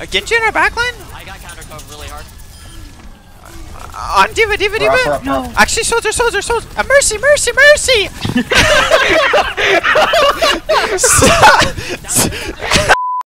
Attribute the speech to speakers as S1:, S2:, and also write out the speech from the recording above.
S1: Uh, Genji in our backline?
S2: I got counter code really hard.
S1: Uh, on
S3: D.Va, D.Va, D.Va! No.
S1: Actually, soldier, soldier, soldier! Uh, mercy, mercy, mercy!